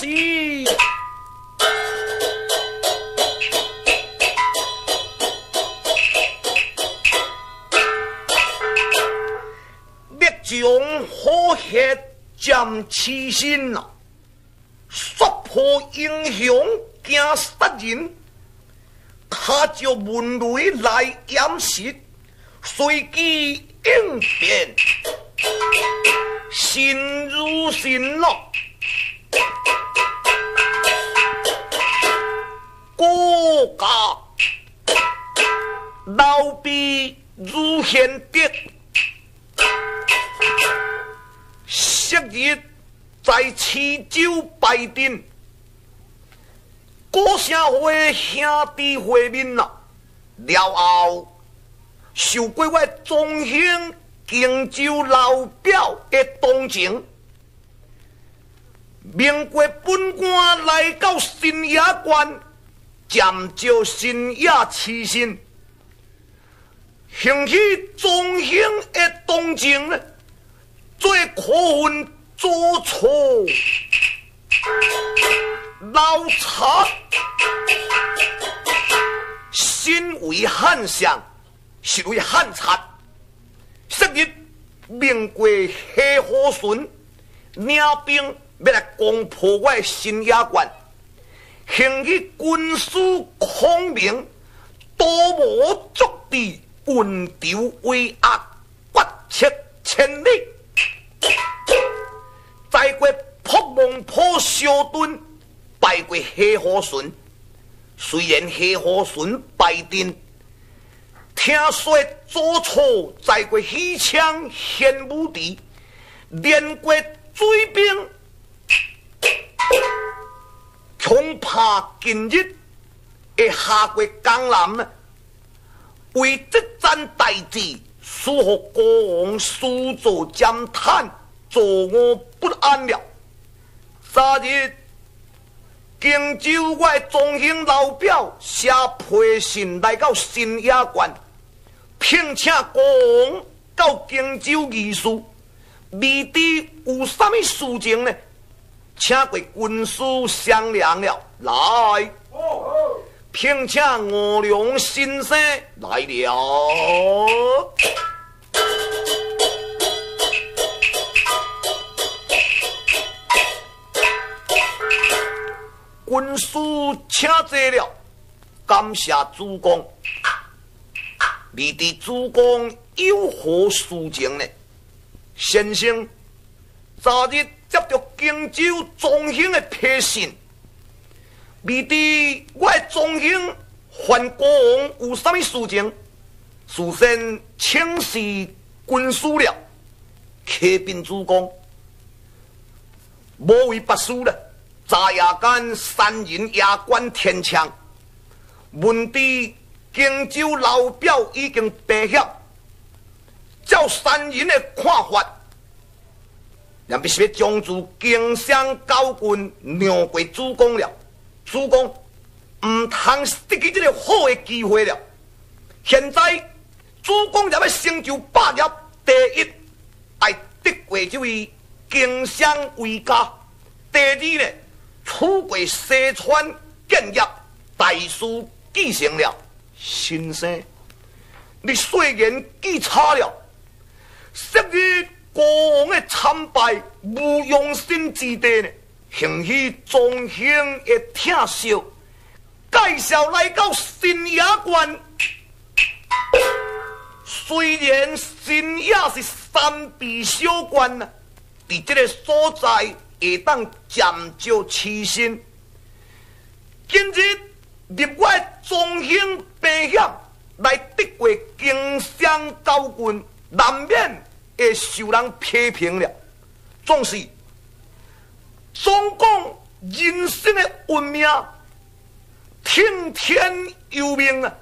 息。将火血将起心呐，说破英雄惊杀人，他就门内来掩饰，随机应变，心如心咯，家老毕如贤德。昔日在池州拜殿，古社会兄弟会面啦，了后受过我中兴荆州老表的同情，民国本官来到新野关，暂就新野起身，兴起中兴的同情呢。最可恨做错，老贼身为汉相，实为汉贼。昔日民国黑虎孙领兵要来攻破我新野关，兴起军师孔明，多谋足地，运筹帷幄，决策千里。在过破蒙坡小墩，拜过黑虎孙。虽然黑虎孙败阵，听说左错在过喜枪献武地，连过追兵，恐怕今日会下过江南呢。为这桩大事，使和国王苏作将叹。坐卧不安了。昨日荆州外忠兴老表写批信来到新野关，聘请国王到荆州议事，未知有啥物事情呢？请过军师商量了，来，聘请我良先生来了。军师请罪了，感谢主公。你的主公有何事情呢？先生，昨日接到荆州中兴的批信，你的我的中兴还国王有什么事情？事先请示军师了，启禀主公，无为不事了。昨夜间，三人夜观天枪，闻知荆州老表已经白晓，照三人的看法，也必须将驻荆襄高军让给主公了。主公唔通失去这个好的机会了。现在主公也要成就霸业第一，爱得过这位荆襄为家。第二呢？出国西川建业，大事继承了。先生，你虽然记差了，昔日国王的惨败，无用心之地呢，兴许中兴的听笑，介绍来到新野关。虽然新野是三壁小关呐，在这个所在。会当暂就起身，今日入外中兴兵险来得过荆襄高军，难免会受人批评了。总是总讲人生的运命，听天由命啊！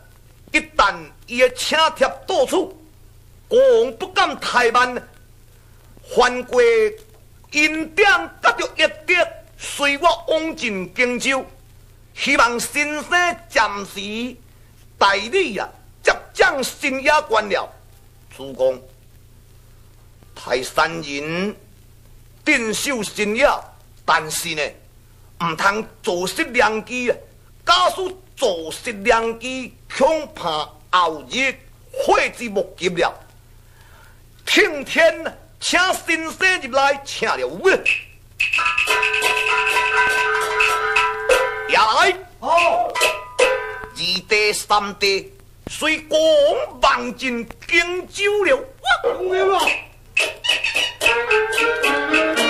一旦伊的请帖到处，国王不敢怠慢，翻过。因点得着一点，随我往进荆州，希望先生暂时代理啊，接掌新野官了。主公，泰山人定守新野，但是呢，唔通坐失良机啊！假使坐失良机，恐怕后日悔之莫及了。听天请先生入来，请了我。也来，好，二弟三弟随公望进荆州了。公了。Thank you.